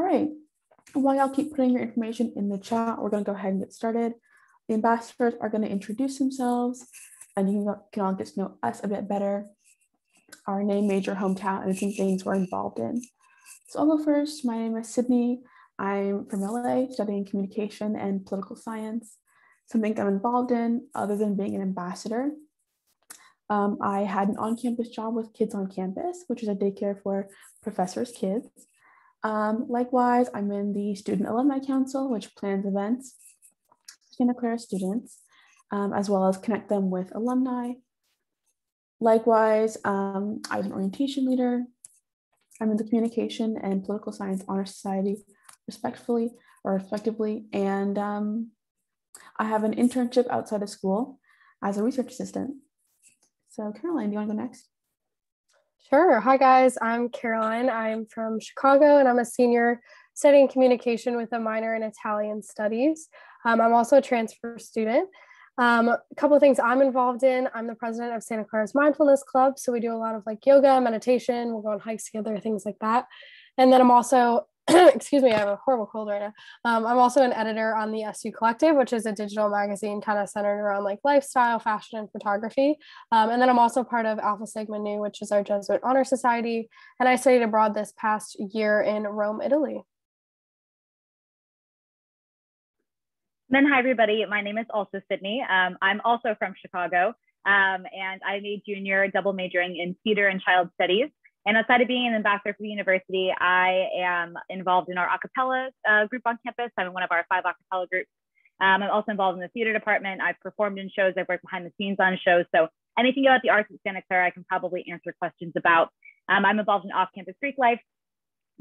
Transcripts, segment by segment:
All right, while y'all keep putting your information in the chat, we're gonna go ahead and get started. The ambassadors are gonna introduce themselves and you can all get to know us a bit better, our name, major, hometown, and some things we're involved in. So I'll go first. My name is Sydney. I'm from LA studying communication and political science, something I'm involved in other than being an ambassador. Um, I had an on-campus job with Kids on Campus, which is a daycare for professors' kids. Um, likewise, I'm in the Student Alumni Council, which plans events Santa Clara students, um, as well as connect them with alumni. Likewise, um, I was an orientation leader. I'm in the Communication and Political Science Honor Society, respectfully or respectively, and um, I have an internship outside of school as a research assistant. So Caroline, do you want to go next? Sure. Hi, guys. I'm Caroline. I'm from Chicago and I'm a senior studying communication with a minor in Italian studies. Um, I'm also a transfer student. Um, a couple of things I'm involved in. I'm the president of Santa Clara's Mindfulness Club. So we do a lot of like yoga, meditation, we'll go on hikes together, things like that. And then I'm also excuse me, I have a horrible cold right now. Um, I'm also an editor on the SU Collective, which is a digital magazine kind of centered around like lifestyle, fashion, and photography. Um, and then I'm also part of Alpha Sigma Nu, which is our Jesuit Honor Society. And I studied abroad this past year in Rome, Italy. Then, hi, everybody. My name is also Sydney. Um, I'm also from Chicago, um, and I'm a junior double majoring in theater and child studies. And outside of being an ambassador for the university, I am involved in our acapella uh, group on campus. I'm in one of our five acapella groups. Um, I'm also involved in the theater department. I've performed in shows. I've worked behind the scenes on shows. So anything about the arts at Santa Clara, I can probably answer questions about. Um, I'm involved in off-campus Greek life.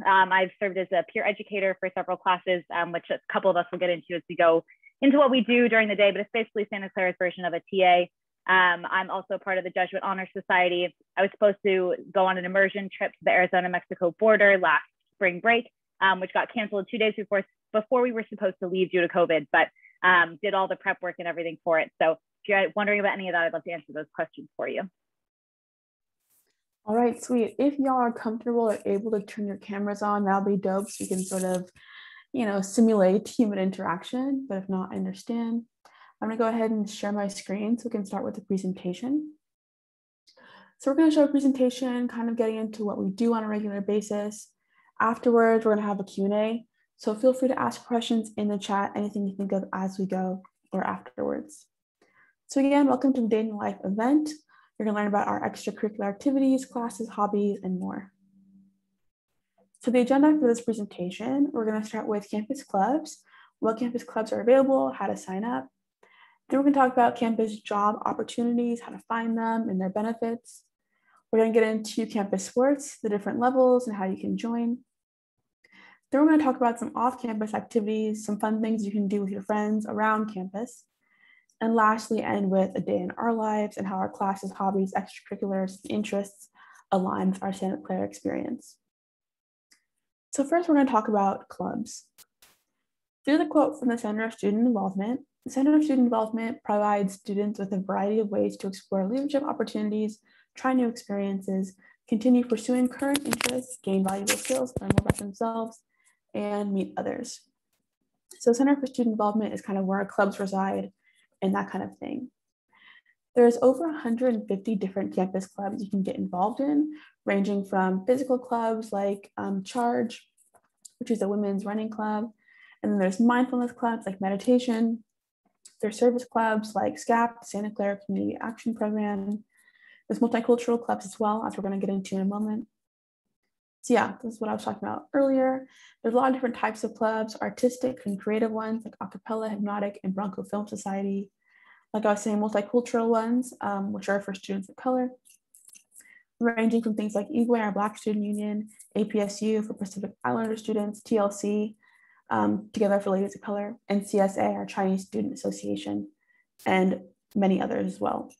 Um, I've served as a peer educator for several classes, um, which a couple of us will get into as we go into what we do during the day, but it's basically Santa Clara's version of a TA. Um, I'm also part of the Jesuit Honor Society. I was supposed to go on an immersion trip to the Arizona Mexico border last spring break, um, which got canceled two days before before we were supposed to leave due to COVID, but um, did all the prep work and everything for it. So if you're wondering about any of that, I'd love to answer those questions for you. All right, sweet. If y'all are comfortable or able to turn your cameras on, that'll be dope. So you can sort of, you know, simulate human interaction. But if not, I understand. I'm gonna go ahead and share my screen so we can start with the presentation. So we're gonna show a presentation, kind of getting into what we do on a regular basis. Afterwards, we're gonna have a Q&A. So feel free to ask questions in the chat, anything you think of as we go or afterwards. So again, welcome to the Day in Life event. You're gonna learn about our extracurricular activities, classes, hobbies, and more. So the agenda for this presentation, we're gonna start with campus clubs, what campus clubs are available, how to sign up, then we're going to talk about campus job opportunities, how to find them and their benefits. We're going to get into campus sports, the different levels and how you can join. Then we're going to talk about some off-campus activities, some fun things you can do with your friends around campus. And lastly, end with a day in our lives and how our classes, hobbies, extracurriculars, interests align with our Santa Clara experience. So first, we're going to talk about clubs. Through the quote from the Center of Student Involvement, the Center of Student Involvement provides students with a variety of ways to explore leadership opportunities, try new experiences, continue pursuing current interests, gain valuable skills, learn more about themselves, and meet others. So Center for Student Involvement is kind of where our clubs reside and that kind of thing. There's over 150 different campus clubs you can get involved in, ranging from physical clubs like um, Charge, which is a women's running club, and then there's mindfulness clubs like meditation, there's service clubs like SCAP, Santa Clara Community Action Program. There's multicultural clubs as well, as we're going to get into in a moment. So yeah, this is what I was talking about earlier. There's a lot of different types of clubs, artistic and creative ones like Acapella, Hypnotic, and Bronco Film Society. Like I was saying, multicultural ones, um, which are for students of color, ranging from things like IGWE, our Black Student Union, APSU for Pacific Islander students, TLC, um, Together for Ladies of Color, and CSA, our Chinese Student Association, and many others as well.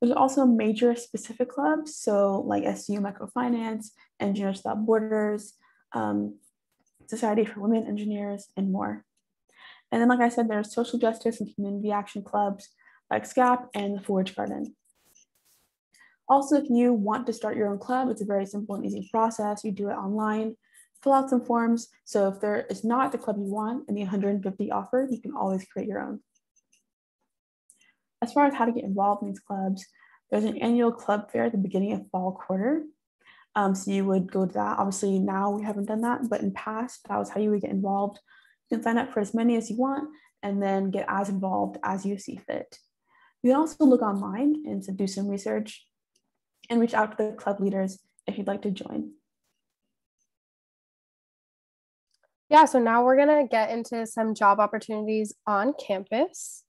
There's also major specific clubs, so like SU Microfinance, Engineers Without Borders, um, Society for Women Engineers, and more. And then, like I said, there's social justice and community action clubs like SCAP and the Forge Garden. Also, if you want to start your own club, it's a very simple and easy process. You do it online fill out some forms. So if there is not the club you want and the 150 offered, you can always create your own. As far as how to get involved in these clubs, there's an annual club fair at the beginning of fall quarter. Um, so you would go to that. Obviously now we haven't done that, but in past, that was how you would get involved. You can sign up for as many as you want and then get as involved as you see fit. You can also look online and do some research and reach out to the club leaders if you'd like to join. Yeah, so now we're going to get into some job opportunities on campus.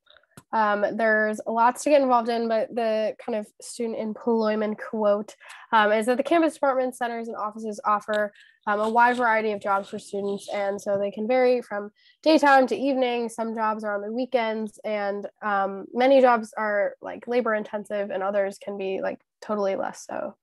Um, there's lots to get involved in, but the kind of student employment quote um, is that the campus department centers and offices offer um, a wide variety of jobs for students. And so they can vary from daytime to evening. Some jobs are on the weekends, and um, many jobs are like labor intensive, and others can be like totally less so.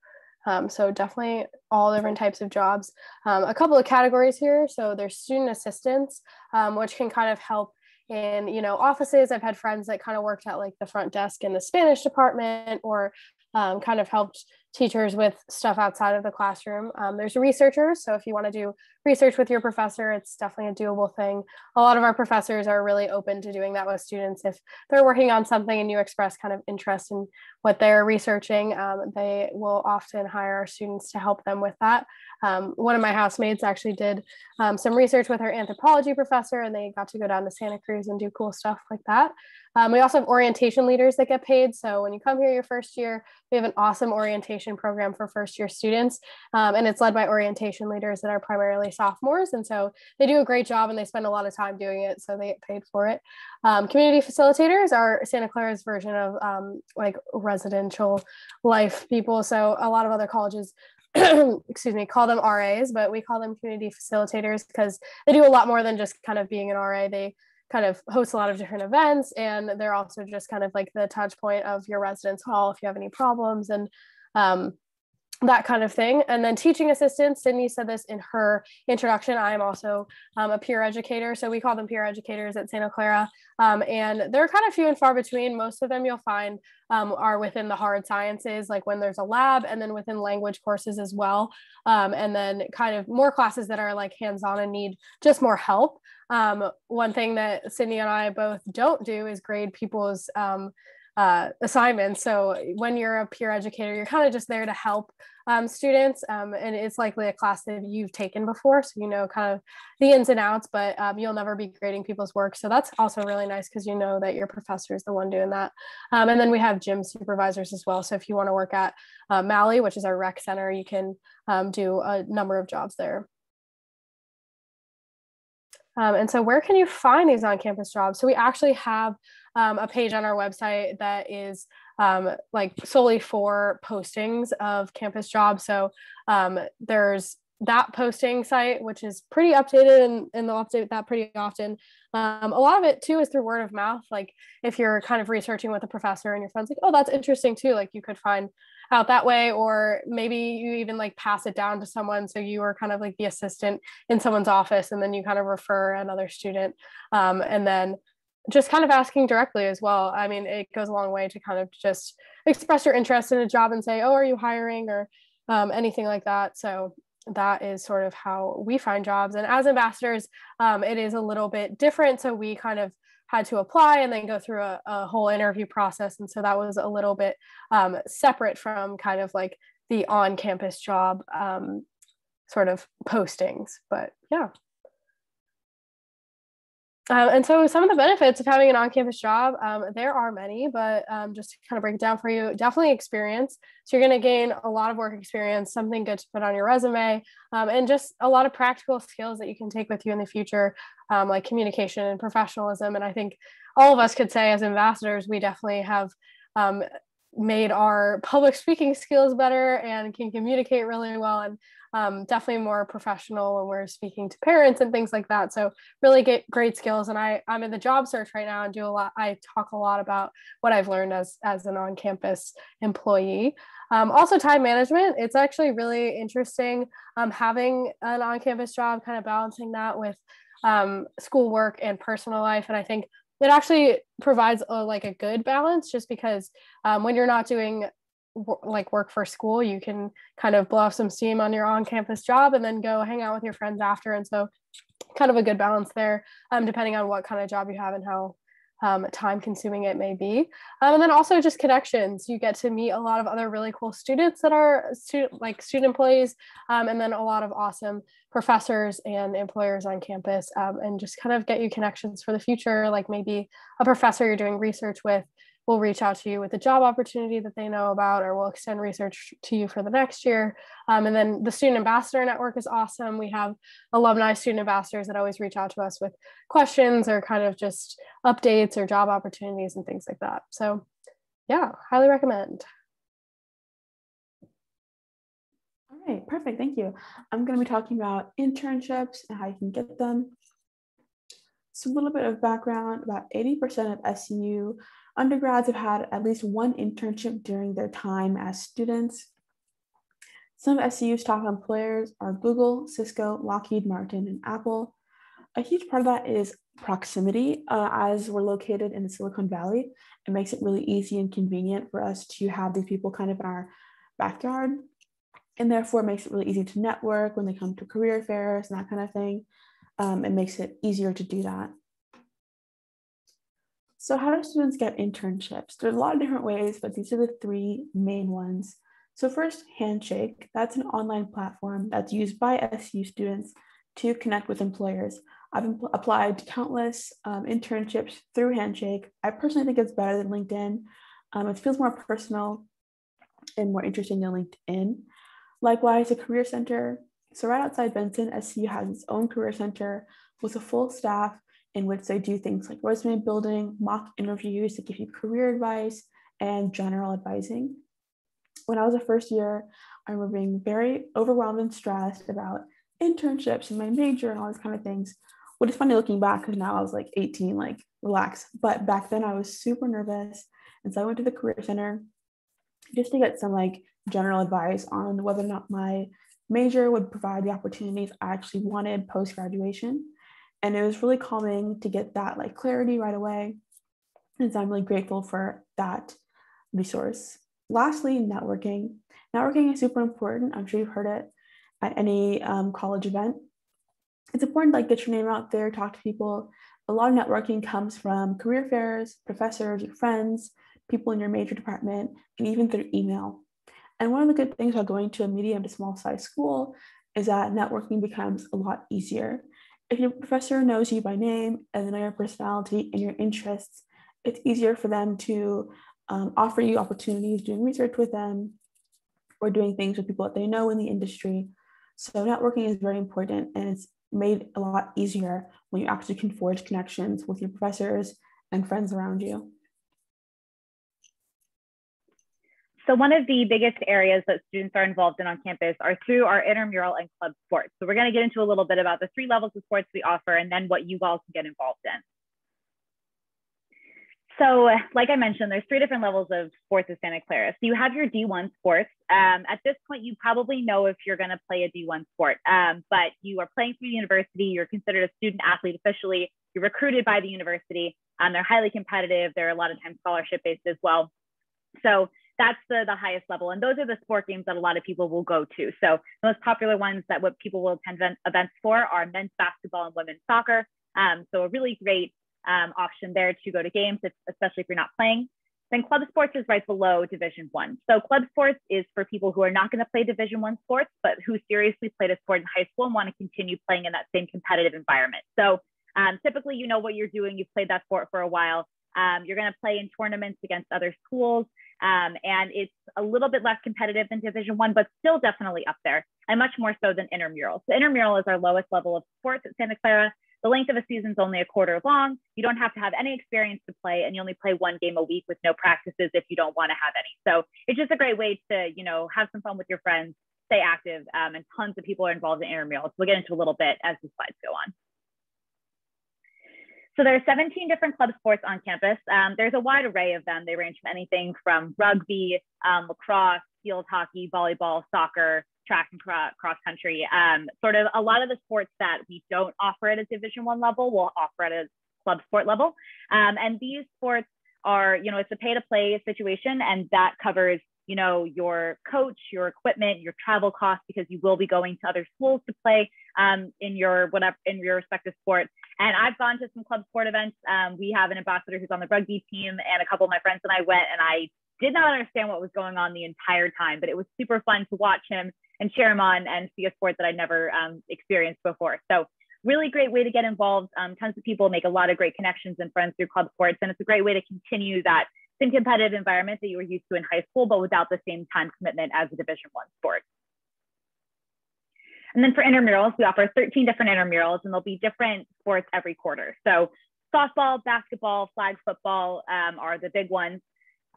Um, so definitely all different types of jobs. Um, a couple of categories here. So there's student assistants, um, which can kind of help in you know offices. I've had friends that kind of worked at like the front desk in the Spanish department or um, kind of helped teachers with stuff outside of the classroom. Um, there's researchers. So if you want to do research with your professor, it's definitely a doable thing. A lot of our professors are really open to doing that with students. If they're working on something and you express kind of interest in what they're researching, um, they will often hire our students to help them with that. Um, one of my housemates actually did um, some research with her anthropology professor and they got to go down to Santa Cruz and do cool stuff like that. Um, we also have orientation leaders that get paid. So when you come here your first year, we have an awesome orientation program for first year students. Um, and it's led by orientation leaders that are primarily sophomores. And so they do a great job and they spend a lot of time doing it. So they get paid for it. Um, community facilitators are Santa Clara's version of like residential life people. So a lot of other colleges excuse me, call them RAs, but we call them community facilitators because they do a lot more than just kind of being an RA. They kind of host a lot of different events and they're also just kind of like the touch point of your residence hall if you have any problems and um, that kind of thing. And then teaching assistants, Sydney said this in her introduction. I am also um, a peer educator. So we call them peer educators at Santa Clara. Um, and they're kind of few and far between. Most of them you'll find um, are within the hard sciences, like when there's a lab, and then within language courses as well. Um, and then kind of more classes that are like hands on and need just more help. Um, one thing that Sydney and I both don't do is grade people's um, uh, assignments. So when you're a peer educator, you're kind of just there to help um, students, um, and it's likely a class that you've taken before, so you know kind of the ins and outs. But um, you'll never be grading people's work, so that's also really nice because you know that your professor is the one doing that. Um, and then we have gym supervisors as well. So if you want to work at uh, which is our rec center, you can um, do a number of jobs there. Um, and so, where can you find these on campus jobs? So, we actually have um, a page on our website that is um, like solely for postings of campus jobs. So, um, there's that posting site, which is pretty updated and, and they'll update that pretty often. Um, a lot of it too is through word of mouth. Like if you're kind of researching with a professor and your friend's like, oh, that's interesting too. Like you could find out that way or maybe you even like pass it down to someone. So you are kind of like the assistant in someone's office and then you kind of refer another student um, and then just kind of asking directly as well. I mean it goes a long way to kind of just express your interest in a job and say oh are you hiring? or um, anything like that. So that is sort of how we find jobs. And as ambassadors um, it is a little bit different. So we kind of had to apply and then go through a, a whole interview process. And so that was a little bit um, separate from kind of like the on campus job um, sort of postings. But yeah. Um, and so some of the benefits of having an on-campus job, um, there are many, but um, just to kind of break it down for you, definitely experience. So you're going to gain a lot of work experience, something good to put on your resume, um, and just a lot of practical skills that you can take with you in the future, um, like communication and professionalism. And I think all of us could say as ambassadors, we definitely have um, made our public speaking skills better and can communicate really well and um, definitely more professional when we're speaking to parents and things like that. So really get great skills. And I, I'm in the job search right now and do a lot. I talk a lot about what I've learned as, as an on-campus employee. Um, also time management. It's actually really interesting um, having an on-campus job, kind of balancing that with um, schoolwork and personal life. And I think it actually provides a, like a good balance just because um, when you're not doing like work for school you can kind of blow off some steam on your on-campus job and then go hang out with your friends after and so kind of a good balance there um, depending on what kind of job you have and how um, time consuming it may be. Um, and then also just connections. You get to meet a lot of other really cool students that are student like student employees, um, and then a lot of awesome professors and employers on campus, um, and just kind of get you connections for the future. Like maybe a professor you're doing research with will reach out to you with a job opportunity that they know about or will extend research to you for the next year. Um, and then the student ambassador network is awesome. We have alumni student ambassadors that always reach out to us with questions or kind of just updates or job opportunities and things like that. So yeah, highly recommend. All right, perfect. Thank you. I'm going to be talking about internships and how you can get them. So a little bit of background, about 80% of SU Undergrads have had at least one internship during their time as students. Some of SU's top employers are Google, Cisco, Lockheed Martin, and Apple. A huge part of that is proximity. Uh, as we're located in the Silicon Valley, it makes it really easy and convenient for us to have these people kind of in our backyard. And therefore, makes it really easy to network when they come to career fairs and that kind of thing. Um, it makes it easier to do that. So how do students get internships? There's a lot of different ways, but these are the three main ones. So first, Handshake. That's an online platform that's used by SU students to connect with employers. I've applied to countless um, internships through Handshake. I personally think it's better than LinkedIn. Um, it feels more personal and more interesting than LinkedIn. Likewise, a career center. So right outside Benson, SU has its own career center with a full staff in which they do things like resume building, mock interviews to give you career advice, and general advising. When I was a first year, I remember being very overwhelmed and stressed about internships and my major and all these kind of things. What is funny looking back because now I was like 18, like relax. But back then I was super nervous. And so I went to the Career Center just to get some like general advice on whether or not my major would provide the opportunities I actually wanted post graduation and it was really calming to get that like clarity right away. And so i'm really grateful for that resource. Lastly networking. Networking is super important. I'm sure you've heard it at any um, college event. It's important to like get your name out there talk to people. A lot of networking comes from career fairs professors your friends people in your major department and even through email. And one of the good things about going to a medium to small size school is that networking becomes a lot easier if your professor knows you by name and they know your personality and your interests, it's easier for them to um, offer you opportunities doing research with them or doing things with people that they know in the industry. So networking is very important and it's made a lot easier when you actually can forge connections with your professors and friends around you. So one of the biggest areas that students are involved in on campus are through our intramural and club sports. So we're going to get into a little bit about the three levels of sports we offer and then what you all can get involved in. So like I mentioned, there's three different levels of sports at Santa Clara. So you have your D1 sports. Um, at this point, you probably know if you're going to play a D1 sport, um, but you are playing through the university. You're considered a student athlete officially. You're recruited by the university. Um, they're highly competitive. They're a lot of times scholarship based as well. So that's the, the highest level. And those are the sport games that a lot of people will go to. So the most popular ones that what people will attend events for are men's basketball and women's soccer. Um, so a really great um, option there to go to games, especially if you're not playing. Then club sports is right below division one. So club sports is for people who are not going to play division one sports, but who seriously played a sport in high school and want to continue playing in that same competitive environment. So um, typically, you know what you're doing. You've played that sport for a while. Um, you're going to play in tournaments against other schools. Um, and it's a little bit less competitive than Division One, but still definitely up there, and much more so than intramural. So intramural is our lowest level of sports at Santa Clara. The length of a season is only a quarter long. You don't have to have any experience to play, and you only play one game a week with no practices if you don't want to have any. So it's just a great way to, you know, have some fun with your friends, stay active, um, and tons of people are involved in intramural. So we'll get into a little bit as the slides go on. So there are 17 different club sports on campus. Um, there's a wide array of them. They range from anything from rugby, um, lacrosse, field hockey, volleyball, soccer, track and cross country. Um, sort of a lot of the sports that we don't offer at a Division One level, we'll offer at a club sport level. Um, and these sports are, you know, it's a pay to play situation, and that covers you know, your coach, your equipment, your travel costs, because you will be going to other schools to play um, in your whatever in your respective sport. And I've gone to some club sport events. Um, we have an ambassador who's on the rugby team, and a couple of my friends and I went, and I did not understand what was going on the entire time, but it was super fun to watch him and cheer him on and see a sport that I never um, experienced before. So really great way to get involved. Um, tons of people make a lot of great connections and friends through club sports, and it's a great way to continue that same competitive environment that you were used to in high school, but without the same time commitment as a Division One sport. And then for intramurals, we offer 13 different intramurals, and there'll be different sports every quarter. So softball, basketball, flag football um, are the big ones.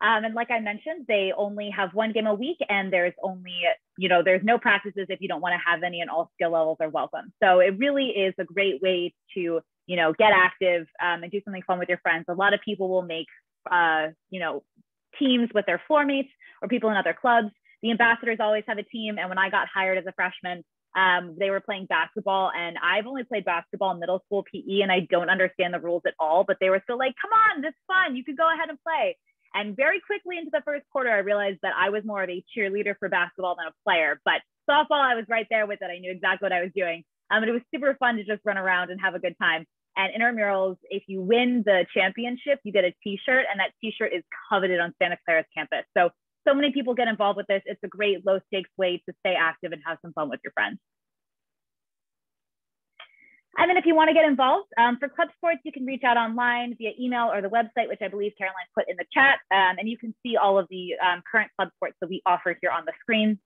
Um, and like I mentioned, they only have one game a week, and there's only, you know, there's no practices if you don't want to have any, and all skill levels are welcome. So it really is a great way to, you know, get active um, and do something fun with your friends. A lot of people will make uh, you know, teams with their floor mates or people in other clubs. The ambassadors always have a team. And when I got hired as a freshman, um, they were playing basketball and I've only played basketball in middle school PE and I don't understand the rules at all, but they were still like, come on, this is fun. You could go ahead and play. And very quickly into the first quarter, I realized that I was more of a cheerleader for basketball than a player. But softball, I was right there with it. I knew exactly what I was doing. Um, and it was super fun to just run around and have a good time. And intramurals, if you win the championship, you get a T-shirt, and that T-shirt is coveted on Santa Clara's campus. So so many people get involved with this. It's a great low stakes way to stay active and have some fun with your friends. And then if you want to get involved um, for club sports, you can reach out online via email or the website, which I believe Caroline put in the chat. Um, and you can see all of the um, current club sports that we offer here on the screen.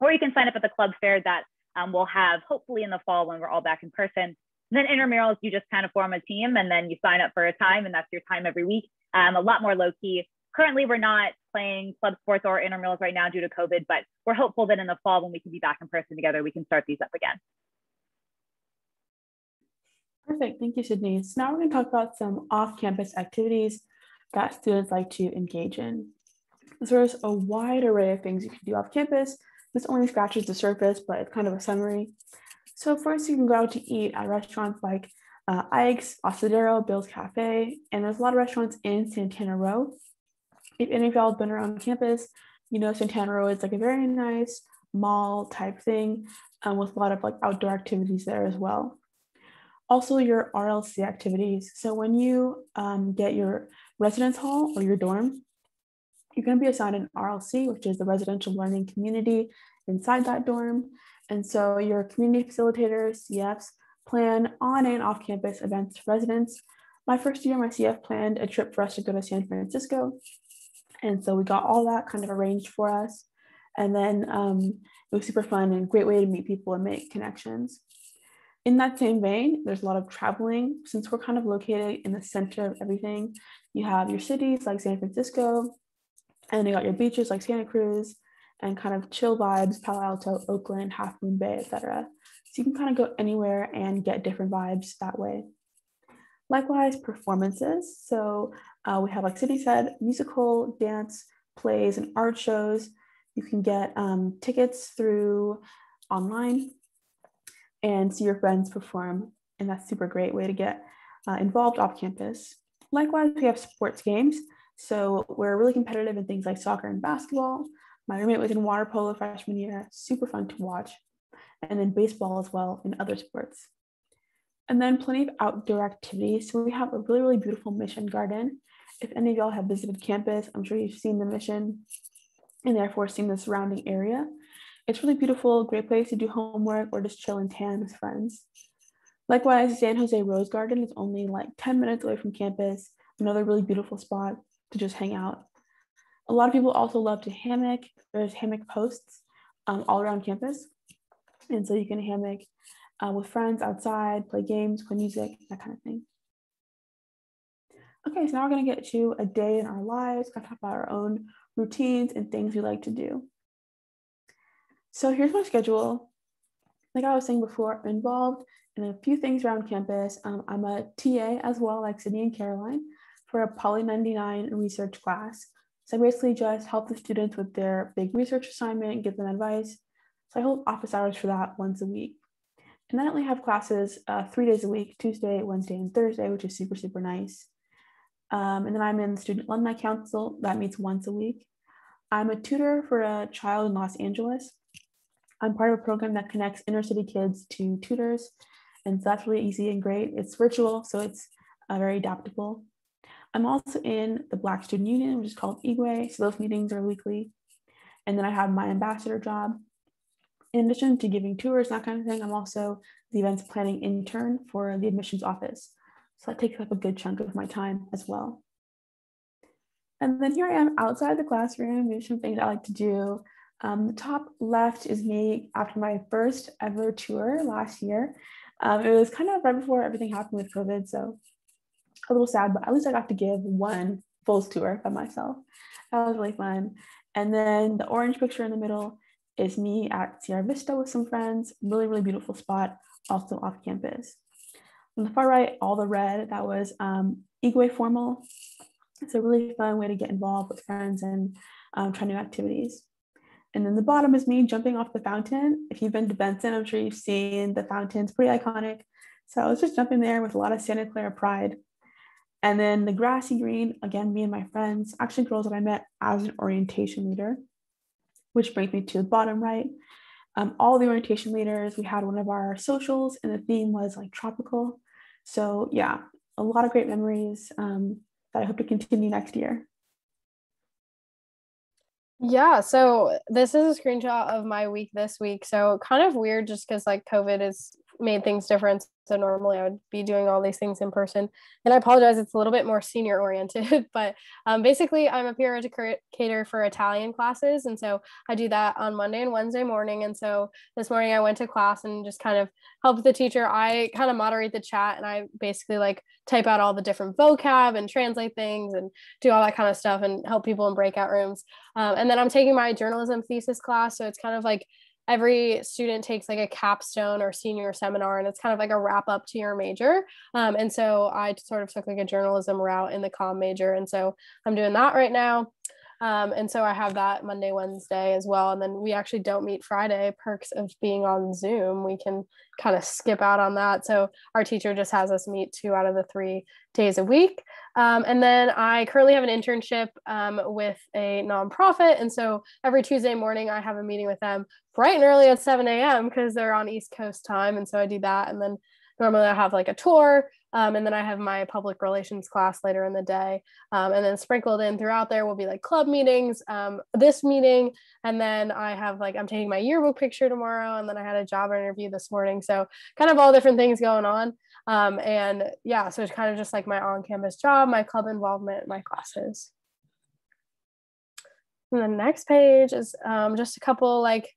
Or you can sign up at the club fair that um, we'll have hopefully in the fall when we're all back in person then intramurals, you just kind of form a team and then you sign up for a time and that's your time every week. Um, a lot more low key. Currently, we're not playing club sports or intramurals right now due to COVID, but we're hopeful that in the fall when we can be back in person together, we can start these up again. Perfect. Thank you, Sydney. So now we're going to talk about some off-campus activities that students like to engage in. There's a wide array of things you can do off campus. This only scratches the surface, but it's kind of a summary. So first you can go out to eat at restaurants like uh, Ike's, Asadero, Bill's Cafe, and there's a lot of restaurants in Santana Row. If any of y'all have been around campus, you know Santana Row is like a very nice mall type thing um, with a lot of like outdoor activities there as well. Also your RLC activities. So when you um, get your residence hall or your dorm, you're going to be assigned an RLC, which is the residential learning community inside that dorm. And so your community facilitators, CFs, plan on and off campus events to residents. My first year, my CF planned a trip for us to go to San Francisco. And so we got all that kind of arranged for us. And then um, it was super fun and great way to meet people and make connections. In that same vein, there's a lot of traveling. Since we're kind of located in the center of everything, you have your cities like San Francisco, and you got your beaches like Santa Cruz, and kind of chill vibes, Palo Alto, Oakland, Half Moon Bay, etc. So you can kind of go anywhere and get different vibes that way. Likewise, performances. So uh, we have, like Sydney said, musical, dance, plays, and art shows. You can get um, tickets through online and see your friends perform. And that's super great way to get uh, involved off campus. Likewise, we have sports games. So we're really competitive in things like soccer and basketball. My roommate was in water polo freshman year, super fun to watch, and then baseball as well and other sports. And then plenty of outdoor activities. So we have a really, really beautiful mission garden. If any of y'all have visited campus, I'm sure you've seen the mission and therefore seen the surrounding area. It's really beautiful, great place to do homework or just chill and tan with friends. Likewise, San Jose Rose Garden is only like 10 minutes away from campus, another really beautiful spot to just hang out. A lot of people also love to hammock. There's hammock posts um, all around campus. And so you can hammock uh, with friends outside, play games, play music, that kind of thing. Okay, so now we're gonna get to a day in our lives, gonna talk about our own routines and things we like to do. So here's my schedule. Like I was saying before, I'm involved in a few things around campus. Um, I'm a TA as well, like Sydney and Caroline, for a Poly 99 research class. So I basically just help the students with their big research assignment, give them advice. So I hold office hours for that once a week. And then I only have classes uh, three days a week, Tuesday, Wednesday, and Thursday, which is super, super nice. Um, and then I'm in the Student Alumni Council that meets once a week. I'm a tutor for a child in Los Angeles. I'm part of a program that connects inner city kids to tutors, and so that's really easy and great. It's virtual, so it's uh, very adaptable. I'm also in the Black Student Union, which is called IGWE, so those meetings are weekly. And then I have my ambassador job. In addition to giving tours, that kind of thing, I'm also the events planning intern for the admissions office. So that takes up a good chunk of my time as well. And then here I am outside the classroom, There's some things I like to do. Um, the top left is me after my first ever tour last year. Um, it was kind of right before everything happened with COVID, so a little sad, but at least I got to give one full tour by myself. That was really fun. And then the orange picture in the middle is me at Sierra Vista with some friends. Really, really beautiful spot, also off campus. On the far right, all the red, that was um, IGWE Formal. It's a really fun way to get involved with friends and um, try new activities. And then the bottom is me jumping off the fountain. If you've been to Benson, I'm sure you've seen the fountain. It's pretty iconic. So I was just jumping there with a lot of Santa Clara pride. And then the grassy green, again, me and my friends, actually girls that I met as an orientation leader, which brings me to the bottom right. Um, all the orientation leaders, we had one of our socials and the theme was like tropical. So yeah, a lot of great memories um, that I hope to continue next year. Yeah, so this is a screenshot of my week this week. So kind of weird just because like COVID is made things different. So normally I would be doing all these things in person. And I apologize, it's a little bit more senior oriented, but um, basically I'm a peer educator for Italian classes. And so I do that on Monday and Wednesday morning. And so this morning I went to class and just kind of helped the teacher. I kind of moderate the chat and I basically like type out all the different vocab and translate things and do all that kind of stuff and help people in breakout rooms. Um, and then I'm taking my journalism thesis class. So it's kind of like every student takes like a capstone or senior seminar and it's kind of like a wrap up to your major. Um, and so i sort of took like a journalism route in the com major and so i'm doing that right now um, and so I have that Monday, Wednesday as well. And then we actually don't meet Friday. Perks of being on Zoom, we can kind of skip out on that. So our teacher just has us meet two out of the three days a week. Um, and then I currently have an internship um, with a nonprofit. And so every Tuesday morning, I have a meeting with them bright and early at 7 a.m. because they're on East Coast time. And so I do that. And then normally I have like a tour um, and then I have my public relations class later in the day. Um, and then sprinkled in throughout there will be like club meetings, um, this meeting. And then I have like, I'm taking my yearbook picture tomorrow. And then I had a job interview this morning. So kind of all different things going on. Um, and yeah, so it's kind of just like my on campus job, my club involvement, my classes. And the next page is um, just a couple like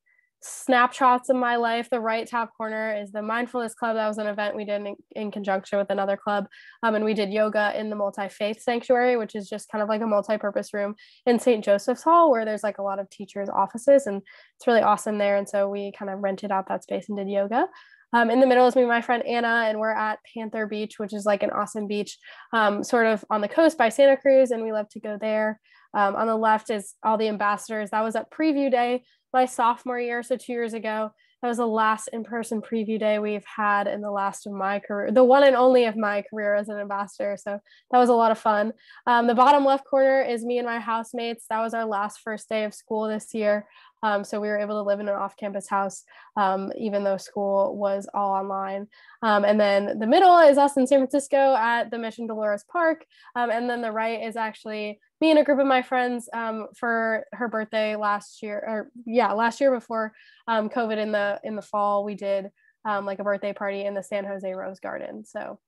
snapshots of my life. The right top corner is the mindfulness club. That was an event we did in, in conjunction with another club. Um, and we did yoga in the multi faith sanctuary, which is just kind of like a multi purpose room in St. Joseph's Hall, where there's like a lot of teachers' offices. And it's really awesome there. And so we kind of rented out that space and did yoga. Um, in the middle is me, my friend Anna, and we're at Panther Beach, which is like an awesome beach, um, sort of on the coast by Santa Cruz, and we love to go there. Um, on the left is all the ambassadors. That was at preview day my sophomore year, so two years ago. That was the last in-person preview day we've had in the last of my career, the one and only of my career as an ambassador. So that was a lot of fun. Um, the bottom left corner is me and my housemates. That was our last first day of school this year. Um, so we were able to live in an off-campus house, um, even though school was all online. Um, and then the middle is us in San Francisco at the Mission Dolores Park. Um, and then the right is actually me and a group of my friends um, for her birthday last year, or yeah, last year before um, COVID in the in the fall, we did like a birthday party in the San Jose Rose Garden. So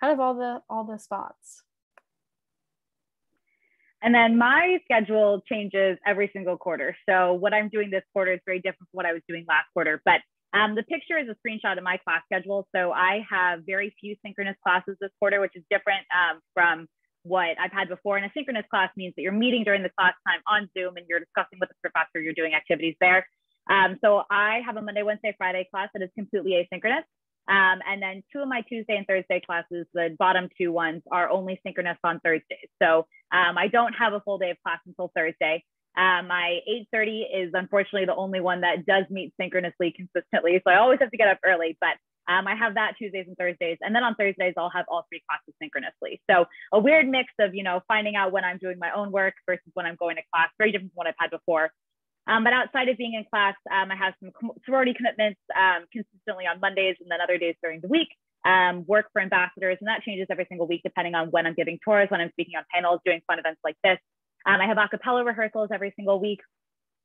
kind of all the all the spots. And then my schedule changes every single quarter. So what I'm doing this quarter is very different from what I was doing last quarter. But um, the picture is a screenshot of my class schedule. So I have very few synchronous classes this quarter, which is different um, from what I've had before. And a synchronous class means that you're meeting during the class time on Zoom and you're discussing with the professor, you're doing activities there. Um, so I have a Monday, Wednesday, Friday class that is completely asynchronous. Um, and then two of my Tuesday and Thursday classes, the bottom two ones, are only synchronous on Thursdays. So um, I don't have a full day of class until Thursday. Uh, my 8.30 is unfortunately the only one that does meet synchronously consistently. So I always have to get up early, but Um, I have that Tuesdays and Thursdays. And then on Thursdays, I'll have all three classes synchronously. So a weird mix of, you know, finding out when I'm doing my own work versus when I'm going to class, very different from what I've had before. Um, but outside of being in class, um, I have some sorority commitments um, consistently on Mondays and then other days during the week. Um, work for ambassadors, and that changes every single week depending on when I'm giving tours, when I'm speaking on panels, doing fun events like this. Um, I have a cappella rehearsals every single week.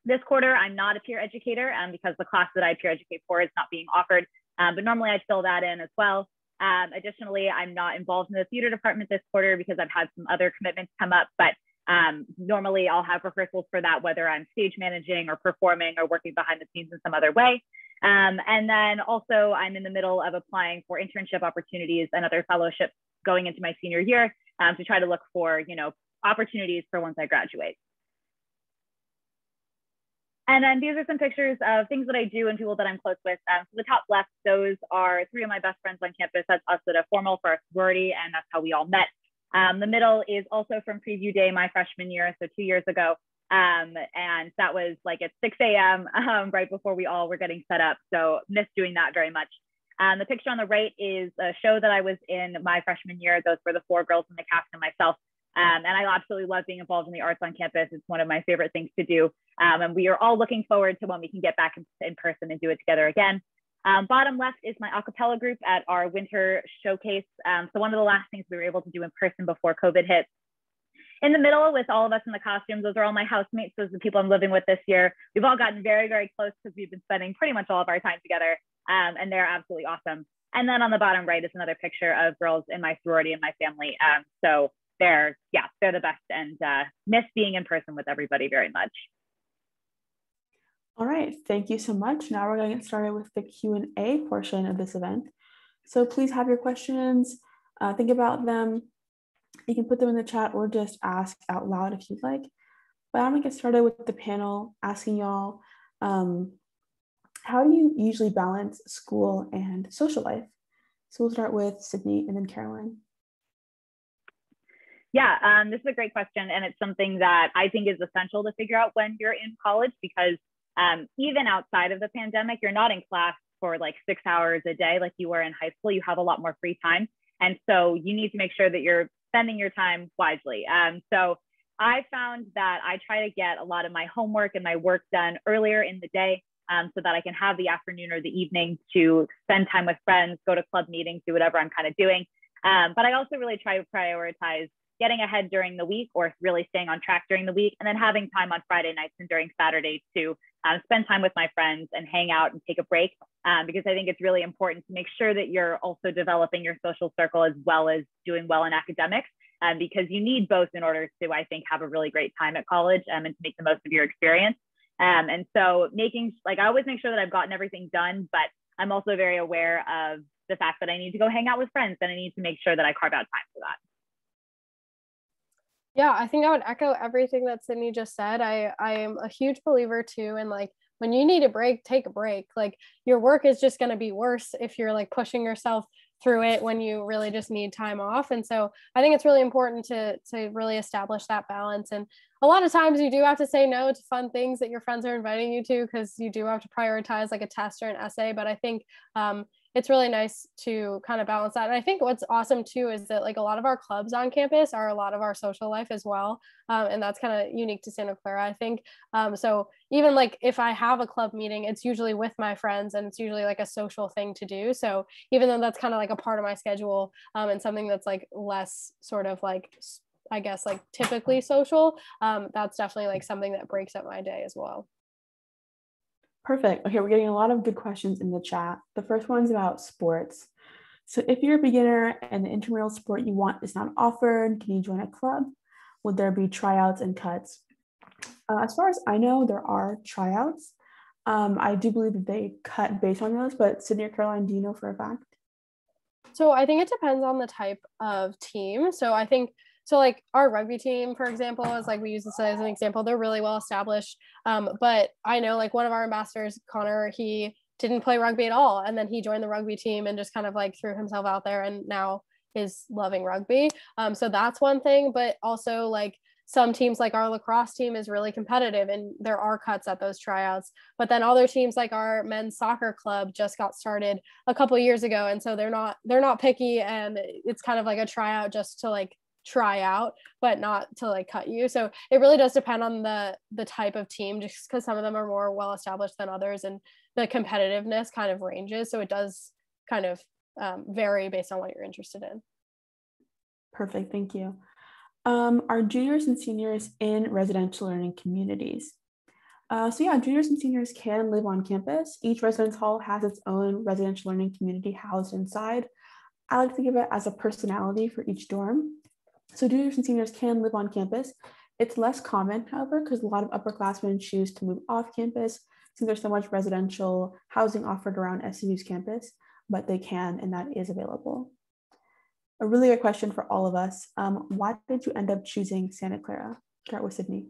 This quarter, I'm not a peer educator um, because the class that I peer educate for is not being offered, but normally I'd fill that in as well. additionally, I'm not involved in the theater department this quarter because I've had some other commitments come up, but um, normally, I'll have rehearsals for that, whether I'm stage managing or performing or working behind the scenes in some other way. Um, and then also, I'm in the middle of applying for internship opportunities and other fellowships going into my senior year um, to try to look for, you know, opportunities for once I graduate. And then these are some pictures of things that I do and people that I'm close with. Um, so the top left, those are three of my best friends on campus. That's us at a formal for a sorority, and that's how we all met. Um, the middle is also from preview day my freshman year, so two years ago. Um, and that was like at 6 a.m. Um, right before we all were getting set up. So missed doing that very much. Um, the picture on the right is a show that I was in my freshman year. Those were the four girls in the cast and myself. Um, and I absolutely love being involved in the arts on campus. It's one of my favorite things to do. Um, and we are all looking forward to when we can get back in, in person and do it together again. Um, bottom left is my acapella group at our winter showcase. Um, so one of the last things we were able to do in person before COVID hit. In the middle with all of us in the costumes, those are all my housemates. Those are the people I'm living with this year. We've all gotten very, very close because we've been spending pretty much all of our time together um, and they're absolutely awesome. And then on the bottom right is another picture of girls in my sorority and my family. Um, so they're, yeah, they're the best and uh, miss being in person with everybody very much. All right, thank you so much. Now we're going to get started with the Q&A portion of this event. So please have your questions, uh, think about them. You can put them in the chat or just ask out loud if you'd like. But I'm gonna get started with the panel asking y'all, um, how do you usually balance school and social life? So we'll start with Sydney and then Caroline. Yeah, um, this is a great question. And it's something that I think is essential to figure out when you're in college because um, even outside of the pandemic, you're not in class for like six hours a day like you were in high school. You have a lot more free time. And so you need to make sure that you're spending your time wisely. Um, so I found that I try to get a lot of my homework and my work done earlier in the day um, so that I can have the afternoon or the evening to spend time with friends, go to club meetings, do whatever I'm kind of doing. Um, but I also really try to prioritize getting ahead during the week or really staying on track during the week and then having time on Friday nights and during Saturday to um, spend time with my friends and hang out and take a break um, because I think it's really important to make sure that you're also developing your social circle as well as doing well in academics um, because you need both in order to, I think, have a really great time at college um, and to make the most of your experience. Um, and so making, like, I always make sure that I've gotten everything done, but I'm also very aware of the fact that I need to go hang out with friends and I need to make sure that I carve out time for that. Yeah, I think I would echo everything that Sydney just said. I I am a huge believer too in like when you need a break, take a break. Like your work is just going to be worse if you're like pushing yourself through it when you really just need time off. And so I think it's really important to to really establish that balance. And a lot of times you do have to say no to fun things that your friends are inviting you to because you do have to prioritize like a test or an essay. But I think um, it's really nice to kind of balance that. And I think what's awesome too is that like a lot of our clubs on campus are a lot of our social life as well. Um, and that's kind of unique to Santa Clara, I think. Um, so even like if I have a club meeting, it's usually with my friends and it's usually like a social thing to do. So even though that's kind of like a part of my schedule um, and something that's like less sort of like I guess like typically social, um, that's definitely like something that breaks up my day as well. Perfect. Okay, we're getting a lot of good questions in the chat. The first one's about sports. So if you're a beginner and the intramural sport you want is not offered, can you join a club? Would there be tryouts and cuts? Uh, as far as I know, there are tryouts. Um, I do believe that they cut based on those, but Sydney or Caroline, do you know for a fact? So I think it depends on the type of team. So I think so like our rugby team for example is like we use this as an example they're really well established um, but i know like one of our ambassadors connor he didn't play rugby at all and then he joined the rugby team and just kind of like threw himself out there and now is loving rugby. Um, so that's one thing but also like some teams like our lacrosse team is really competitive and there are cuts at those tryouts but then other teams like our men's soccer club just got started a couple years ago and so they're not they're not picky and it's kind of like a tryout just to like try out but not to like cut you so it really does depend on the the type of team just because some of them are more well established than others and the competitiveness kind of ranges so it does kind of um, vary based on what you're interested in perfect thank you um, are juniors and seniors in residential learning communities uh, so yeah, juniors and seniors can live on campus. Each residence hall has its own residential learning community housed inside. I like to give it as a personality for each dorm. So juniors and seniors can live on campus. It's less common, however, because a lot of upperclassmen choose to move off campus since there's so much residential housing offered around SU's campus, but they can, and that is available. A really good question for all of us. Um, why did you end up choosing Santa Clara? Start with Sydney.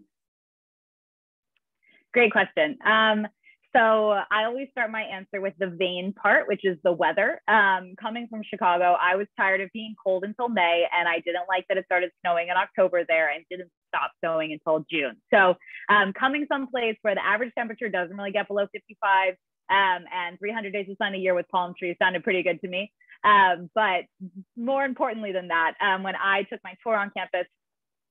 Great question. Um, so I always start my answer with the vain part, which is the weather. Um, coming from Chicago, I was tired of being cold until May, and I didn't like that it started snowing in October there and didn't stop snowing until June. So um, coming someplace where the average temperature doesn't really get below 55 um, and 300 days of sun a year with palm trees sounded pretty good to me. Um, but more importantly than that, um, when I took my tour on campus,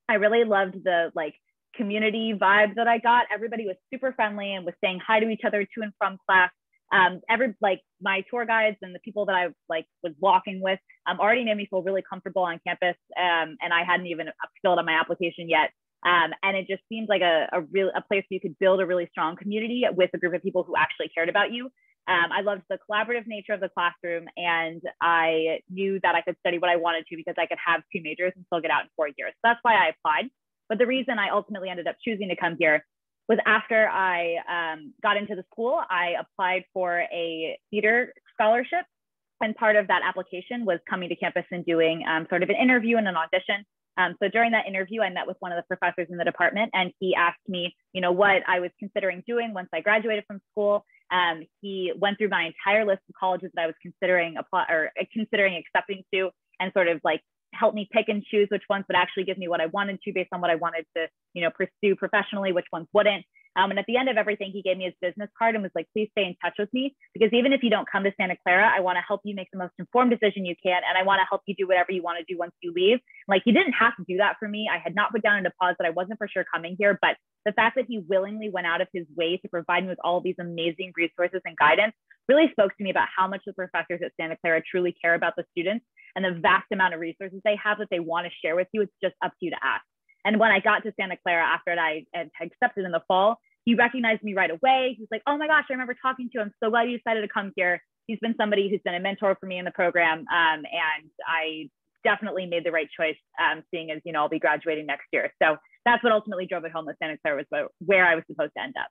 I really loved the like community vibe that I got. Everybody was super friendly and was saying hi to each other to and from class. Um, every like my tour guides and the people that I like was walking with um, already made me feel really comfortable on campus. Um, and I hadn't even filled out my application yet. Um, and it just seemed like a, a real a place where you could build a really strong community with a group of people who actually cared about you. Um, I loved the collaborative nature of the classroom, and I knew that I could study what I wanted to because I could have two majors and still get out in four years. So that's why I applied. But the reason I ultimately ended up choosing to come here was after I um, got into the school, I applied for a theater scholarship. And part of that application was coming to campus and doing um, sort of an interview and an audition. Um, so during that interview, I met with one of the professors in the department, and he asked me, you know, what I was considering doing once I graduated from school. Um, he went through my entire list of colleges that I was considering apply or considering accepting to, and sort of like help me pick and choose which ones would actually give me what I wanted to based on what I wanted to, you know, pursue professionally, which ones wouldn't. Um, and at the end of everything, he gave me his business card and was like, please stay in touch with me because even if you don't come to Santa Clara, I want to help you make the most informed decision you can. And I want to help you do whatever you want to do once you leave. Like he didn't have to do that for me. I had not put down a deposit. That I wasn't for sure coming here, but the fact that he willingly went out of his way to provide me with all of these amazing resources and guidance really spoke to me about how much the professors at Santa Clara truly care about the students and the vast amount of resources they have that they want to share with you. It's just up to you to ask. And when I got to Santa Clara after I had accepted in the fall, he recognized me right away. He's like, oh my gosh, I remember talking to him. So glad you decided to come here. He's been somebody who's been a mentor for me in the program. Um, and I definitely made the right choice, um, seeing as, you know, I'll be graduating next year. So that's what ultimately drove it home that Santa Clara was where I was supposed to end up.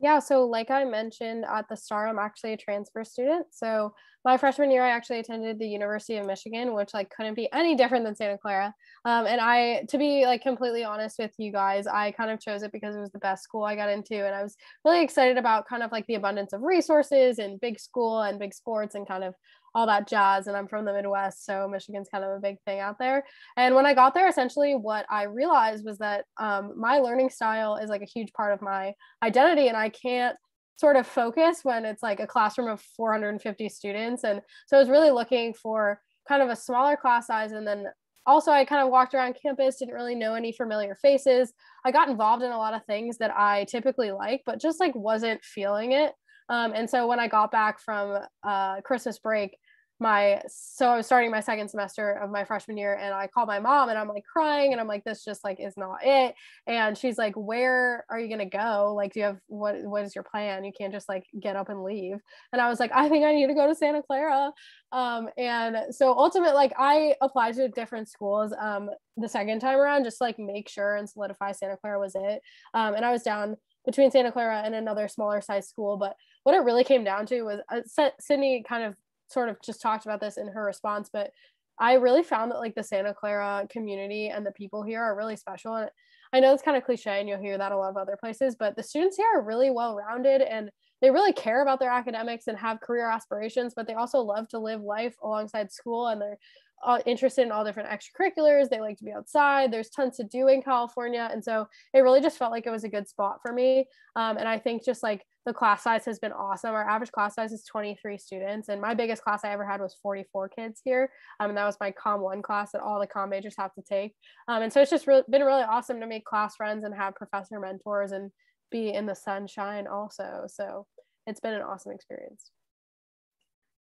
Yeah, so like I mentioned at the start, I'm actually a transfer student. So my freshman year, I actually attended the University of Michigan, which like couldn't be any different than Santa Clara. Um, and I, to be like completely honest with you guys, I kind of chose it because it was the best school I got into, and I was really excited about kind of like the abundance of resources and big school and big sports and kind of all that jazz. And I'm from the Midwest, so Michigan's kind of a big thing out there. And when I got there, essentially what I realized was that um, my learning style is like a huge part of my identity, and I can't sort of focus when it's like a classroom of 450 students. And so I was really looking for kind of a smaller class size and then also i kind of walked around campus didn't really know any familiar faces i got involved in a lot of things that i typically like but just like wasn't feeling it um, and so when i got back from uh, christmas break my so I was starting my second semester of my freshman year and I called my mom and I'm like crying and I'm like this just like is not it. And she's like where are you going to go? Like do you have what what is your plan? You can't just like get up and leave. And I was like I think I need to go to Santa Clara. Um and so ultimately like I applied to different schools um the second time around just like make sure and solidify Santa Clara was it. Um and I was down between Santa Clara and another smaller size school but what it really came down to was uh, Sydney kind of sort of just talked about this in her response, but I really found that like the Santa Clara community and the people here are really special. And I know it's kind of cliche and you'll hear that a lot of other places, but the students here are really well rounded and they really care about their academics and have career aspirations, but they also love to live life alongside school and they're uh, interested in all different extracurriculars. They like to be outside. There's tons to do in California. And so it really just felt like it was a good spot for me. Um, and I think just like the class size has been awesome. Our average class size is 23 students. And my biggest class I ever had was 44 kids here. Um, and that was my Com 1 class that all the com majors have to take. Um, and so it's just re- been really awesome to make class friends and have professor mentors and be in the sunshine also. So it's been an awesome experience.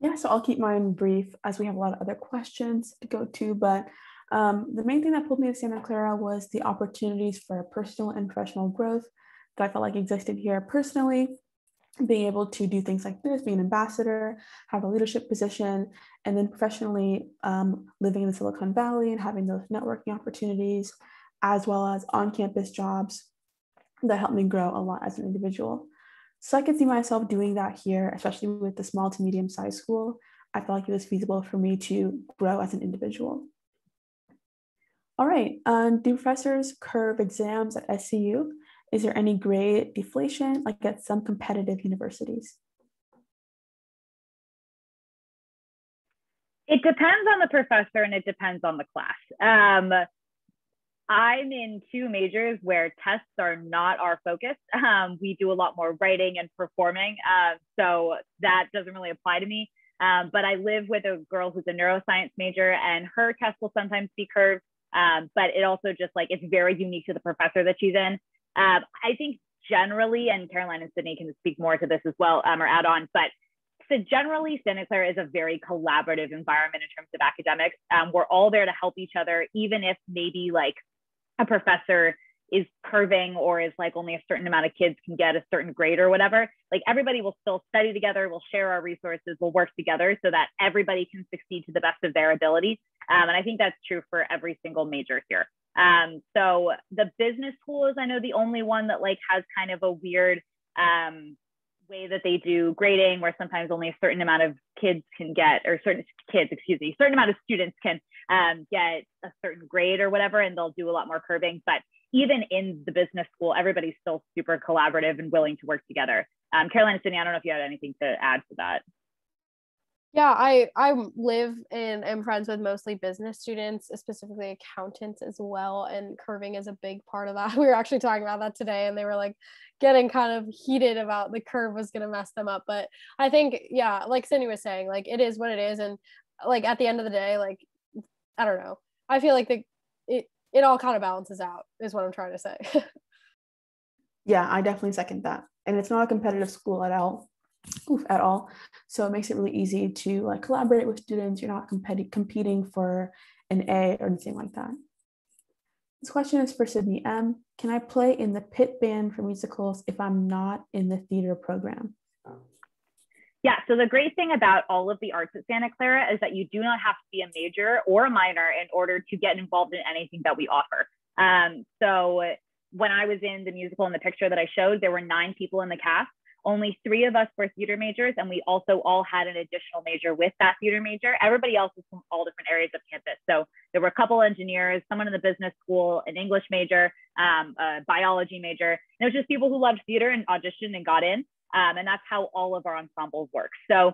Yeah, so I'll keep mine brief as we have a lot of other questions to go to. But um, the main thing that pulled me to Santa Clara was the opportunities for personal and professional growth that I felt like existed here personally. Being able to do things like this, being an ambassador, have a leadership position, and then professionally um, living in the Silicon Valley and having those networking opportunities, as well as on campus jobs that helped me grow a lot as an individual. So I could see myself doing that here, especially with the small to medium sized school. I felt like it was feasible for me to grow as an individual. All right, um, do professors curve exams at SCU? Is there any grade deflation like at some competitive universities? It depends on the professor and it depends on the class. Um, I'm in two majors where tests are not our focus. Um, we do a lot more writing and performing. Uh, so that doesn't really apply to me. Um, but I live with a girl who's a neuroscience major and her test will sometimes be curved. Um, but it also just like it's very unique to the professor that she's in. Um, I think generally, and Caroline and Sydney can speak more to this as well um, or add on, but so generally Santa Clara is a very collaborative environment in terms of academics. Um, we're all there to help each other, even if maybe like a professor is curving or is like only a certain amount of kids can get a certain grade or whatever, like everybody will still study together, we'll share our resources, we'll work together so that everybody can succeed to the best of their ability. Um, and I think that's true for every single major here. Um, so the business school is, I know, the only one that like has kind of a weird um, way that they do grading where sometimes only a certain amount of kids can get or certain kids excuse me certain amount of students can um, get a certain grade or whatever and they'll do a lot more curving but even in the business school everybody's still super collaborative and willing to work together um, caroline Sydney, i don't know if you had anything to add to that yeah, I I live and am friends with mostly business students, specifically accountants as well, and curving is a big part of that. We were actually talking about that today, and they were like getting kind of heated about the curve was going to mess them up. But I think, yeah, like Sydney was saying, like it is what it is, and like at the end of the day, like I don't know, I feel like the it it all kind of balances out, is what I'm trying to say. yeah, I definitely second that, and it's not a competitive school at all oof, at all. So it makes it really easy to like collaborate with students. You're not competi- competing for an A or anything like that. This question is for Sydney M. Can I play in the pit band for musicals if I'm not in the theater program? Yeah, so the great thing about all of the arts at Santa Clara is that you do not have to be a major or a minor in order to get involved in anything that we offer. Um, so when I was in the musical in the picture that I showed, there were nine people in the cast. Only three of us were theater majors, and we also all had an additional major with that theater major. Everybody else was from all different areas of campus. So there were a couple engineers, someone in the business school, an English major, um, a biology major. And it was just people who loved theater and auditioned and got in. Um, and that's how all of our ensembles work. So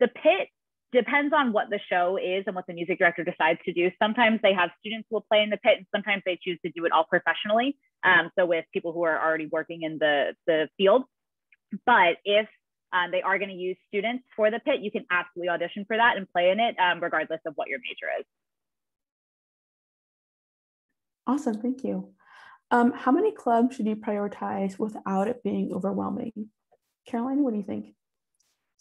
the pit depends on what the show is and what the music director decides to do. Sometimes they have students who will play in the pit, and sometimes they choose to do it all professionally. Um, so with people who are already working in the the field. But if um, they are going to use students for the pit, you can absolutely audition for that and play in it, um, regardless of what your major is. Awesome, thank you. Um, how many clubs should you prioritize without it being overwhelming? Caroline, what do you think?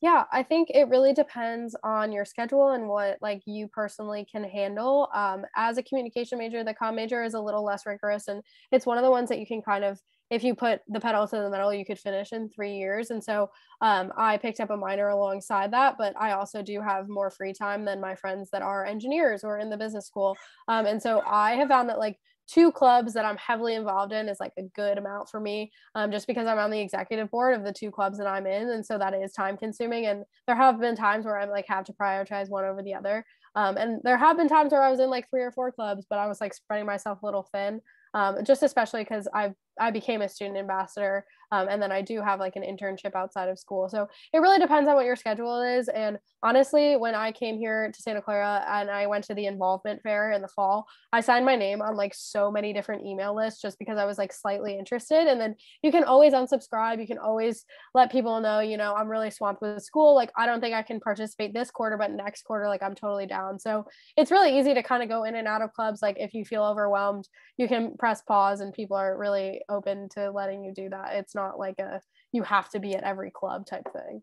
Yeah, I think it really depends on your schedule and what like you personally can handle. Um, as a communication major, the com major is a little less rigorous, and it's one of the ones that you can kind of if you put the pedal to the metal, you could finish in three years. And so um, I picked up a minor alongside that, but I also do have more free time than my friends that are engineers or in the business school. Um, and so I have found that like two clubs that I'm heavily involved in is like a good amount for me, um, just because I'm on the executive board of the two clubs that I'm in. And so that is time consuming. And there have been times where I'm like have to prioritize one over the other. Um, and there have been times where I was in like three or four clubs, but I was like spreading myself a little thin um, just especially because I've I became a student ambassador. Um, and then I do have like an internship outside of school. So it really depends on what your schedule is. And honestly, when I came here to Santa Clara and I went to the involvement fair in the fall, I signed my name on like so many different email lists just because I was like slightly interested. And then you can always unsubscribe. You can always let people know, you know, I'm really swamped with school. Like, I don't think I can participate this quarter, but next quarter, like, I'm totally down. So it's really easy to kind of go in and out of clubs. Like, if you feel overwhelmed, you can press pause and people are really open to letting you do that. It's not like a you have to be at every club type thing.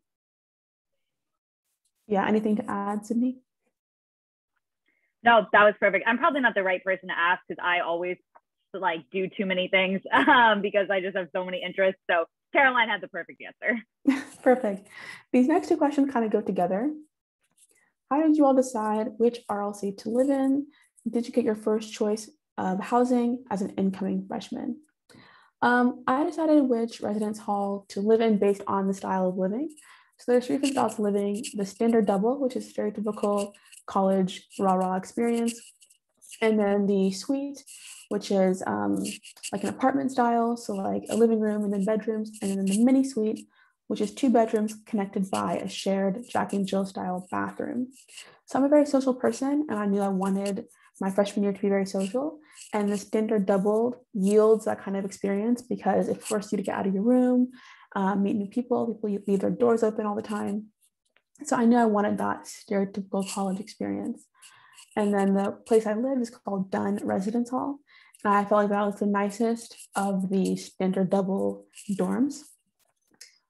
Yeah, anything to add, Sydney? No, that was perfect. I'm probably not the right person to ask because I always like do too many things um, because I just have so many interests. So Caroline had the perfect answer. perfect. These next two questions kind of go together. How did you all decide which RLC to live in? Did you get your first choice of housing as an incoming freshman? Um, I decided which residence hall to live in based on the style of living. So there's three different styles of living, the standard double, which is stereotypical college rah-rah experience. And then the suite, which is um, like an apartment style. So like a living room and then bedrooms. And then the mini suite, which is two bedrooms connected by a shared Jack and Jill style bathroom. So I'm a very social person and I knew I wanted my freshman year to be very social. And the standard double yields that kind of experience because it forced you to get out of your room, um, meet new people. People leave their doors open all the time. So I knew I wanted that stereotypical college experience. And then the place I lived is called Dunn Residence Hall. And I felt like that was the nicest of the standard double dorms.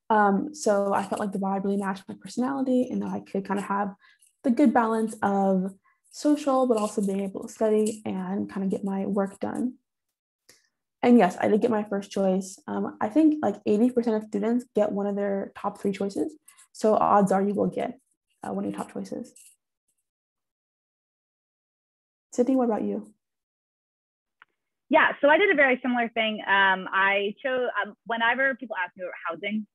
Um, so I felt like the vibe really matched my personality and that I could kind of have the good balance of social, but also being able to study and kind of get my work done. And yes, I did get my first choice. Um, I think like 80% of students get one of their top three choices. So odds are you will get uh, one of your top choices. Sydney, what about you? Yeah, so I did a very similar thing. Um, I chose, um, whenever people ask me about housing,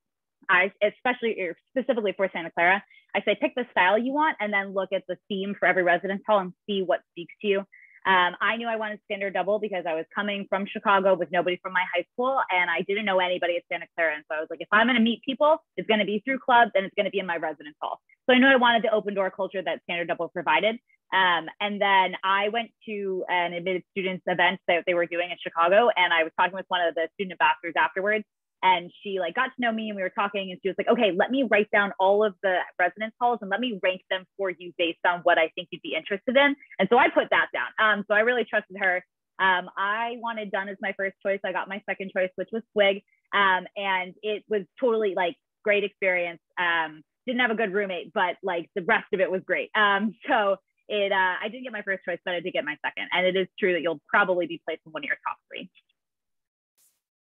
I, especially specifically for Santa Clara, I say pick the style you want and then look at the theme for every residence hall and see what speaks to you. Um, I knew I wanted standard double because I was coming from Chicago with nobody from my high school and I didn't know anybody at Santa Clara. And so I was like, if I'm going to meet people, it's going to be through clubs and it's going to be in my residence hall. So I knew I wanted the open door culture that standard double provided. Um, and then I went to an admitted students event that they were doing in Chicago and I was talking with one of the student ambassadors afterwards and she like got to know me and we were talking and she was like okay let me write down all of the residence halls and let me rank them for you based on what i think you'd be interested in. And so i put that down. Um, so i really trusted her. Um, i wanted Dunn as my first choice. I got my second choice which was swig. Um, and it was totally like great experience. Um, didn't have a good roommate but like the rest of it was great. Um, so it uh, i didn't get my first choice but i did get my second. And it is true that you'll probably be placed in one of your top three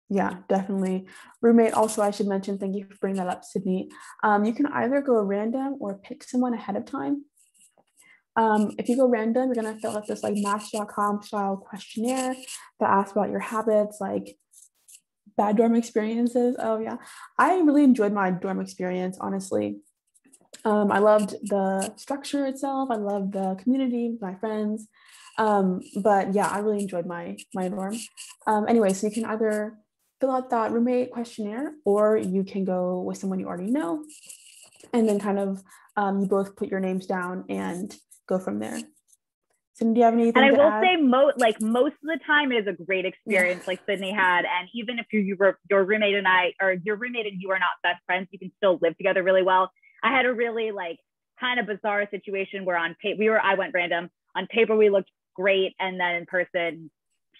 yeah, definitely. Roommate, also, I should mention, thank you for bringing that up, Sydney. Um, you can either go random or pick someone ahead of time. Um, if you go random, you're going to fill out this like match.com style questionnaire that asks about your habits, like bad dorm experiences. Oh, yeah. I really enjoyed my dorm experience, honestly. Um, I loved the structure itself. I loved the community, my friends. Um, but yeah, I really enjoyed my my dorm. Um, anyway, so you can either fill out that roommate questionnaire, or you can go with someone you already know, and then kind of um, you both put your names down and go from there. So do you have anything? And I will add? say, most like most of the time, it is a great experience, yeah. like Sydney had. And even if you, you were, your roommate and I, or your roommate and you are not best friends, you can still live together really well. I had a really like kind of bizarre situation where on paper we were, I went random. On paper, we looked great, and then in person,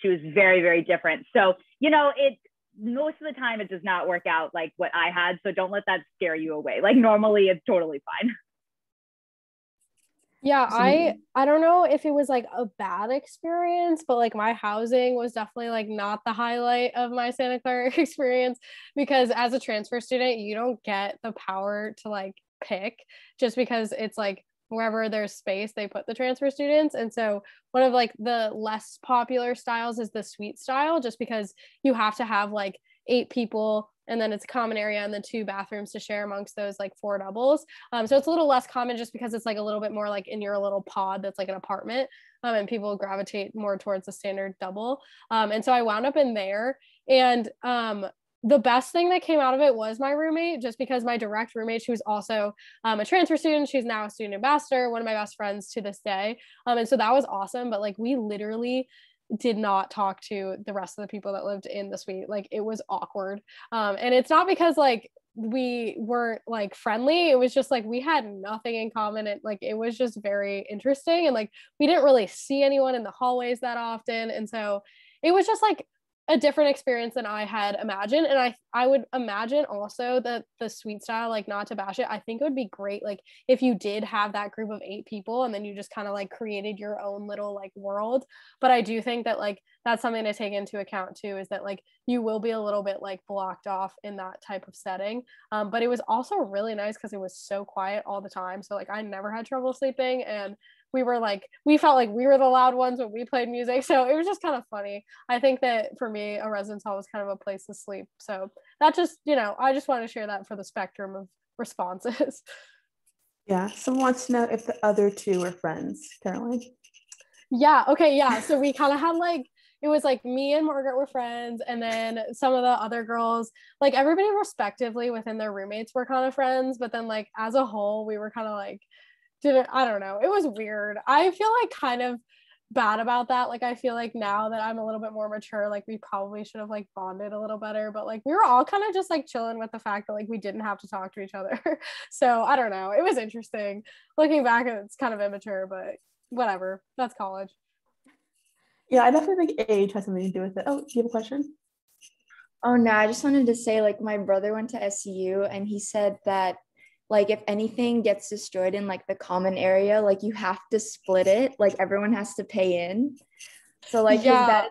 she was very, very different. So you know, it most of the time it does not work out like what I had. So don't let that scare you away. Like normally it's totally fine. Yeah, I I don't know if it was like a bad experience, but like my housing was definitely like not the highlight of my Santa Clara experience because as a transfer student, you don't get the power to like pick just because it's like wherever there's space they put the transfer students. And so one of like the less popular styles is the suite style just because you have to have like eight people and then it's a common area and the two bathrooms to share amongst those like four doubles. Um, so it's a little less common just because it's like a little bit more like in your little pod that's like an apartment um, and people gravitate more towards the standard double. Um, and so i wound up in there And um, the best thing that came out of it was my roommate, just because my direct roommate, she was also um, a transfer student. She's now a student ambassador, one of my best friends to this day. Um, and so that was awesome. But like, we literally did not talk to the rest of the people that lived in the suite. Like, it was awkward. Um, and it's not because like we weren't like friendly. It was just like we had nothing in common. and like it was just very interesting. And like we didn't really see anyone in the hallways that often. And so it was just like a different experience than I had imagined. And I I would imagine also that the suite style, like not to bash it, I think it would be great like if you did have that group of eight people and then you just kind of like created your own little like world. But I do think that like that's something to take into account too, is that like you will be a little bit like blocked off in that type of setting. Um, but it was also really nice because it was so quiet all the time. So like I never had trouble sleeping and we were like we felt like we were the loud ones when we played music. So it was just kind of funny. I think that for me a residence hall was kind of a place to sleep. So that just you know i just want to share that for the spectrum of responses. Yeah someone wants to know if the other two were friends caroline. Yeah okay yeah. So we kind of had like it was like me and Margaret were friends, and then some of the other girls, like everybody respectively within their roommates were kind of friends, but then like as a whole, we were kind of like didn't I don't know. It was weird. I feel like kind of bad about that. Like I feel like now that I'm a little bit more mature, like we probably should have like bonded a little better. But like we were all kind of just like chilling with the fact that like we didn't have to talk to each other. so I don't know. It was interesting. Looking back, it's kind of immature, but whatever. That's college. Yeah, I definitely think age has something to do with it. Oh, do you have a question? Oh no, I just wanted to say like my brother went to SU and he said that like if anything gets destroyed in like the common area like you have to split it. Like everyone has to pay in. So like yeah. that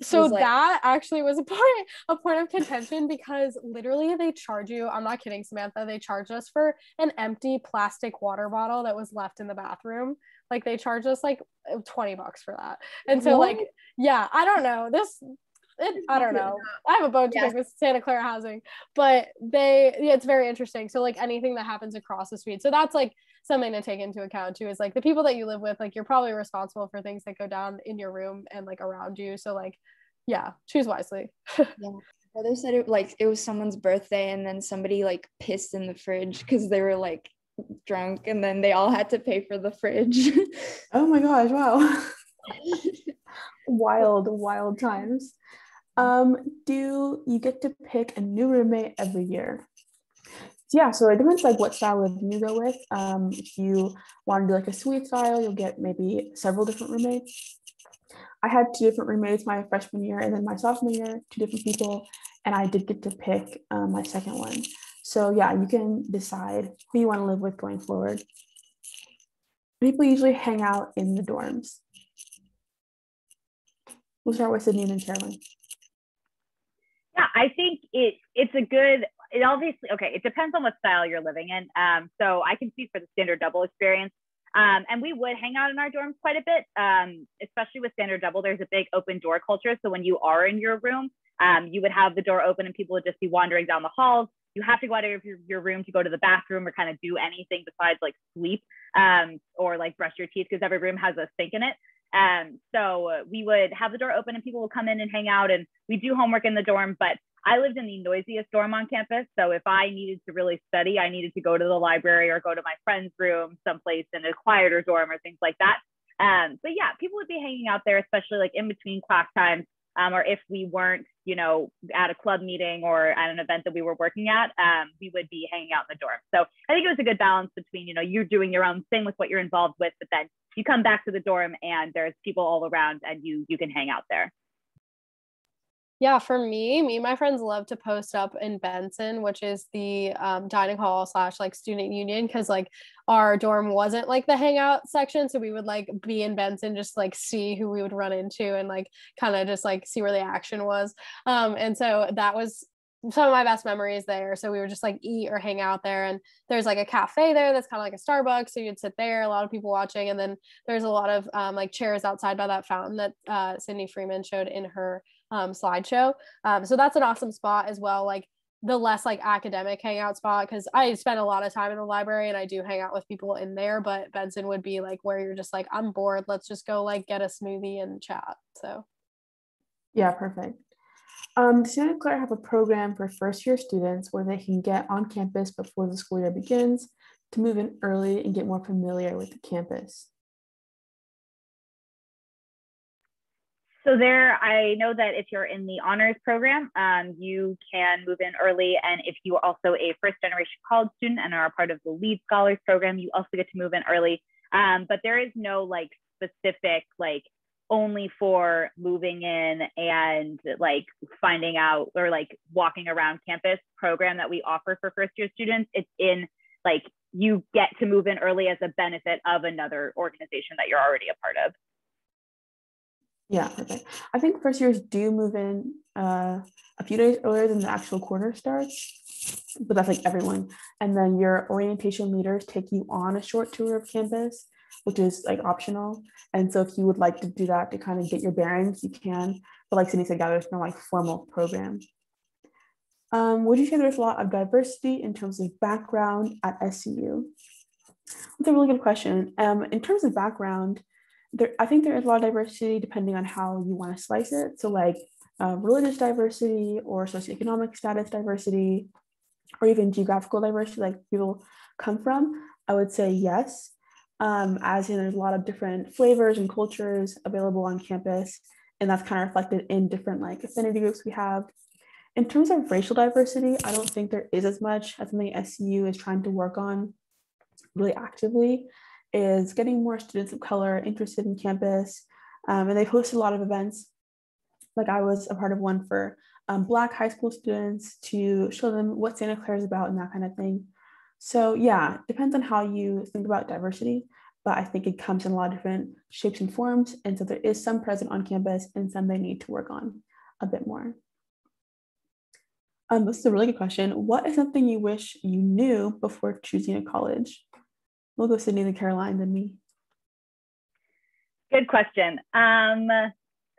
so like, that actually was a point a point of contention because literally they charge you i'm not kidding samantha they charged us for an empty plastic water bottle that was left in the bathroom. Like they charged us like 20 bucks for that. And so what? like yeah i don't know. This it, I don't know. I have a bone to pick with Santa Clara housing, but they, yeah, it's very interesting. So like anything that happens across the street. So that's like something to take into account too, is like the people that you live with, like you're probably responsible for things that go down in your room and like around you. So like, yeah, choose wisely. yeah. Brother said it like it was someone's birthday and then somebody like pissed in the fridge because they were like drunk and then they all had to pay for the fridge. oh my gosh, wow. wild, wild times. Um, do you get to pick a new roommate every year? yeah, so it depends like what style of you go with. Um, if you want to do like a suite style, you'll get maybe several different roommates. I had two different roommates my freshman year and then my sophomore year, two different people, and I did get to pick um, my second one. So yeah, you can decide who you want to live with going forward. People usually hang out in the dorms. We'll start with Sydney and then Caroline. Yeah, I think it it's a good. It obviously okay. It depends on what style you're living in. Um, so I can speak for the standard double experience. Um, and we would hang out in our dorms quite a bit, um, especially with standard double. There's a big open door culture. So when you are in your room, um, you would have the door open and people would just be wandering down the halls. You have to go out of your, your room to go to the bathroom or kind of do anything besides like sleep um, or like brush your teeth because every room has a sink in it. Um, so we would have the door open and people would come in and hang out and we do homework in the dorm, but I lived in the noisiest dorm on campus. So if I needed to really study, I needed to go to the library or go to my friend's room someplace in a quieter dorm or things like that. Um, but yeah, people would be hanging out there, especially like in between class times. Um, or if we weren't, you know, at a club meeting or at an event that we were working at, um, we would be hanging out in the dorm. So I think it was a good balance between, you know, you're doing your own thing with what you're involved with, but then you come back to the dorm and there's people all around and you you can hang out there. Yeah for me me and my friends love to post up in benson which is the um, dining hall slash like student union because like our dorm wasn't like the hangout section. So we would like be in benson just like see who we would run into and like kind of just like see where the action was. Um, and so that was some of my best memories there. So we would just like eat or hang out there. And there's like a cafe there that's kind of like a Starbucks. So you'd sit there, a lot of people watching. And then there's a lot of um, like chairs outside by that fountain that uh, Sydney Freeman showed in her um, slideshow. Um, so that's an awesome spot as well. Like the less like academic hangout spot because I spend a lot of time in the library and I do hang out with people in there. But Benson would be like where you're just like, I'm bored. Let's just go like get a smoothie and chat. So, yeah, perfect. Um, Santa Clara have a program for first year students where they can get on campus before the school year begins to move in early and get more familiar with the campus. So there, I know that if you're in the honors program, um, you can move in early. And if you are also a first generation college student and are a part of the LEAD Scholars program, you also get to move in early. Um, but there is no like specific like only for moving in and like finding out or like walking around campus program that we offer for first year students. It's in like you get to move in early as a benefit of another organization that you're already a part of. Yeah, okay. I think first years do move in uh, a few days earlier than the actual quarter starts, but that's like everyone. And then your orientation leaders take you on a short tour of campus, which is like optional. And so if you would like to do that to kind of get your bearings, you can. But like Sydney said, yeah, there's no like formal program. Um, would you say there's a lot of diversity in terms of background at SCU? That's a really good question. Um, in terms of background, there, I think there is a lot of diversity depending on how you want to slice it. So like uh, religious diversity or socioeconomic status diversity, or even geographical diversity, like people come from, I would say yes. Um, as in there's a lot of different flavors and cultures available on campus. And that's kind of reflected in different like affinity groups we have. In terms of racial diversity, I don't think there is as much as something SU is trying to work on really actively is getting more students of color interested in campus. Um, and they've hosted a lot of events. Like I was a part of one for um, Black high school students to show them what Santa Clara is about and that kind of thing. So yeah, depends on how you think about diversity, but I think it comes in a lot of different shapes and forms. And so there is some present on campus and some they need to work on a bit more. Um, this is a really good question. What is something you wish you knew before choosing a college? We'll go Sydney, the Caroline, then me. Good question. Um,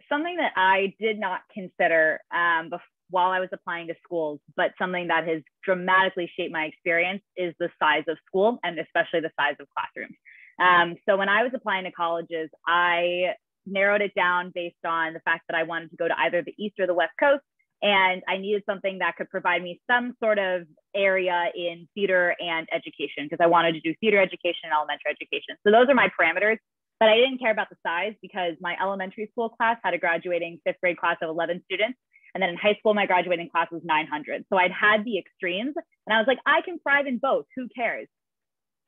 something that I did not consider um, while I was applying to schools, but something that has dramatically shaped my experience is the size of school and especially the size of classrooms. Um, so when I was applying to colleges, I narrowed it down based on the fact that I wanted to go to either the East or the West Coast and I needed something that could provide me some sort of area in theater and education because I wanted to do theater education and elementary education. So those are my parameters. But I didn't care about the size because my elementary school class had a graduating fifth grade class of 11 students. And then in high school, my graduating class was 900. So I'd had the extremes and I was like, I can thrive in both. Who cares?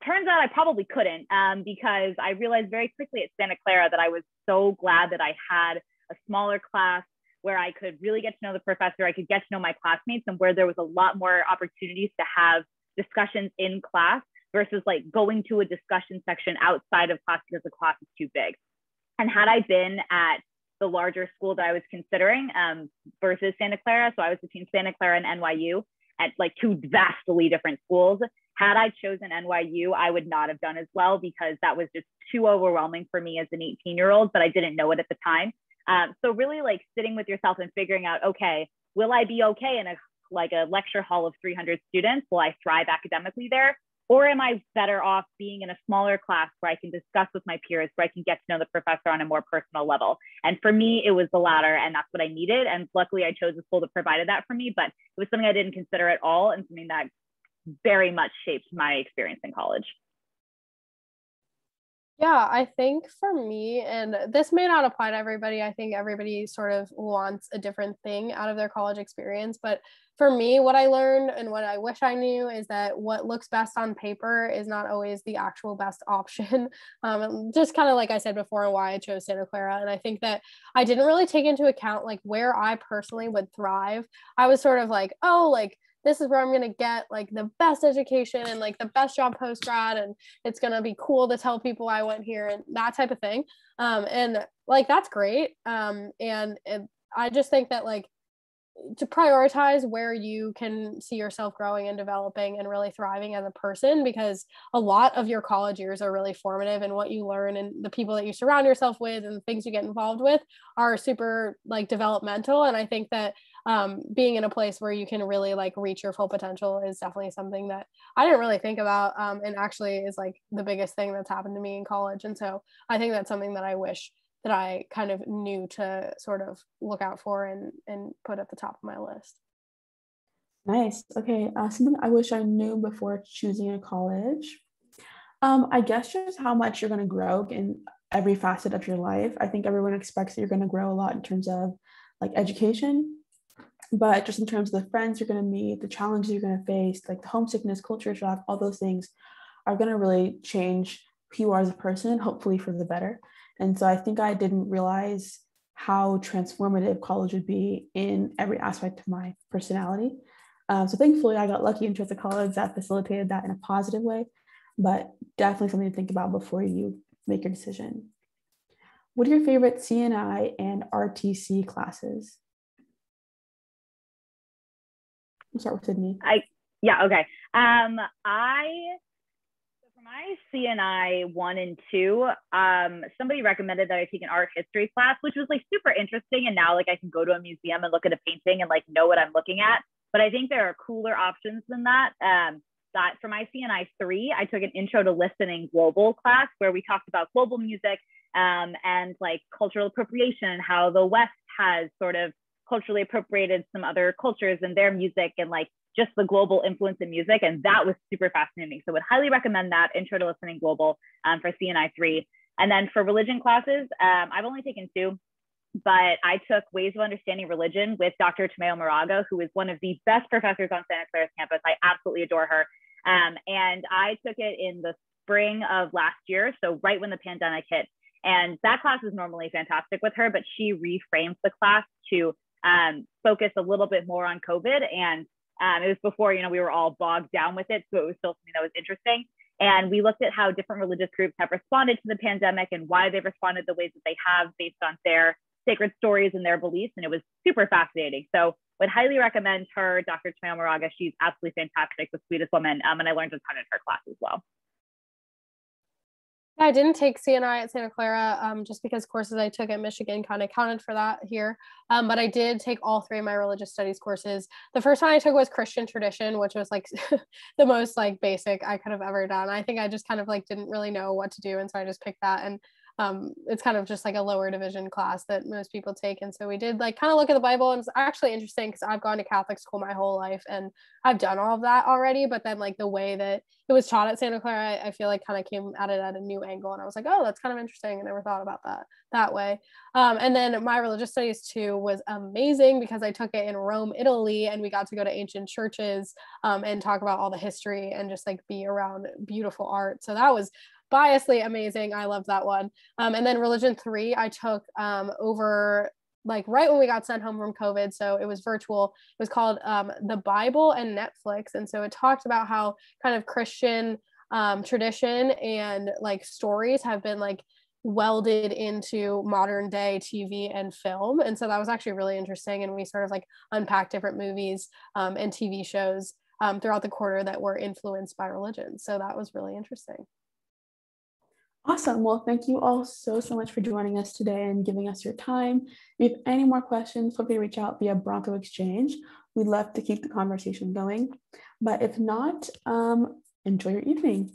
Turns out I probably couldn't um, because I realized very quickly at Santa Clara that I was so glad that I had a smaller class where I could really get to know the professor, I could get to know my classmates, and where there was a lot more opportunities to have discussions in class versus like going to a discussion section outside of class because the class is too big. And had I been at the larger school that I was considering um, versus Santa Clara, so I was between Santa Clara and NYU at like two vastly different schools. Had I chosen NYU, I would not have done as well because that was just too overwhelming for me as an 18 year old, but I didn't know it at the time. Um, so really like sitting with yourself and figuring out, okay, will I be okay in a like a lecture hall of 300 students? Will I thrive academically there? Or am I better off being in a smaller class where I can discuss with my peers, where I can get to know the professor on a more personal level? And for me, it was the latter, and that's what I needed. And luckily, I chose a school that provided that for me, but it was something I didn't consider at all and something that very much shaped my experience in college. Yeah, I think for me, and this may not apply to everybody, I think everybody sort of wants a different thing out of their college experience. But for me, what I learned and what I wish I knew is that what looks best on paper is not always the actual best option. Um, just kind of like I said before, why I chose Santa Clara. And I think that I didn't really take into account like where I personally would thrive. I was sort of like, oh, like, this is where I'm gonna get like the best education and like the best job post grad, and it's gonna be cool to tell people I went here and that type of thing. Um, and like that's great. Um, and, and I just think that like to prioritize where you can see yourself growing and developing and really thriving as a person because a lot of your college years are really formative and what you learn and the people that you surround yourself with and the things you get involved with are super like developmental and i think that um, being in a place where you can really like reach your full potential is definitely something that i didn't really think about um, and actually is like the biggest thing that's happened to me in college and so i think that's something that i wish that I kind of knew to sort of look out for and and put at the top of my list. Nice. Okay. Uh, something I wish I knew before choosing a college. Um, I guess just how much you're going to grow in every facet of your life. I think everyone expects that you're going to grow a lot in terms of like education, but just in terms of the friends you're going to meet, the challenges you're going to face, like the homesickness, culture shock, all those things are going to really change who you are as a person, hopefully for the better. And so I think I didn't realize how transformative college would be in every aspect of my personality. Um, so thankfully, I got lucky and chose college that facilitated that in a positive way, but definitely something to think about before you make your decision. What are your favorite C&I and RTC classes? Start with Sydney. I yeah okay. Um, I for my C&I one and two, um, somebody recommended that I take an art history class, which was like super interesting. And now like I can go to a museum and look at a painting and like know what I'm looking at. But I think there are cooler options than that. Um, that for my C&I three, I took an intro to listening global class where we talked about global music um, and like cultural appropriation, and how the West has sort of culturally appropriated some other cultures and their music and like just the global influence in music. And that was super fascinating. So would highly recommend that intro to listening global um, for C&I three. And then for religion classes, um, I've only taken two, but I took Ways of Understanding Religion with Dr. Tomeo Moraga, who is one of the best professors on Santa Clara's campus. I absolutely adore her. Um, and I took it in the spring of last year, so right when the pandemic hit. And that class is normally fantastic with her, but she reframed the class to um, focus a little bit more on COVID. And um, it was before, you know, we were all bogged down with it. So it was still something that was interesting. And we looked at how different religious groups have responded to the pandemic and why they've responded the ways that they have based on their sacred stories and their beliefs. And it was super fascinating. So would highly recommend her, Dr. Tomeo Moraga. She's absolutely fantastic, the sweetest woman. Um, and I learned a ton in her class as well. I didn't take C&I at Santa Clara um, just because courses I took at Michigan kind of counted for that here. Um, but I did take all three of my religious studies courses. The first one I took was Christian tradition, which was like the most like basic I could have ever done. I think I just kind of like didn't really know what to do. And so I just picked that. And um, it's kind of just like a lower division class that most people take. And so we did like kind of look at the Bible, and it's actually interesting because I've gone to Catholic school my whole life and I've done all of that already. But then like the way that it was taught at Santa Clara, I, I feel like kind of came at it at a new angle, and I was like, oh, that's kind of interesting. I never thought about that that way. Um, and then my religious studies too was amazing because I took it in Rome, Italy, and we got to go to ancient churches um, and talk about all the history and just like be around beautiful art. So that was biasly amazing. I loved that one. Um, and then religion three, I took um, over like right when we got sent home from COVID. So it was virtual. It was called um, The Bible and Netflix. And so it talked about how kind of Christian um, tradition and like stories have been like welded into modern day TV and film. And so that was actually really interesting. And we sort of like unpacked different movies um, and TV shows um, throughout the quarter that were influenced by religion. So that was really interesting. Awesome. Well, thank you all so, so much for joining us today and giving us your time. If you have any more questions, feel free to reach out via Bronco Exchange. We'd love to keep the conversation going. But if not, um, enjoy your evening.